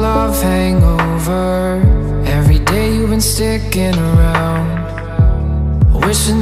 love hangover. Every day you've been sticking around. Wishing